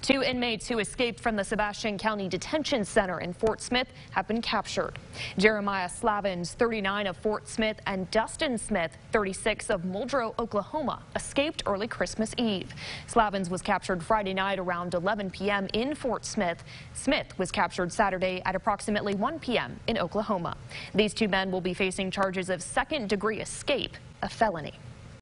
Two inmates who escaped from the Sebastian County Detention Center in Fort Smith have been captured. Jeremiah Slavins, 39 of Fort Smith, and Dustin Smith, 36 of Muldrow, Oklahoma, escaped early Christmas Eve. Slavins was captured Friday night around 11 p.m. in Fort Smith. Smith was captured Saturday at approximately 1 p.m. in Oklahoma. These two men will be facing charges of second degree escape, a felony.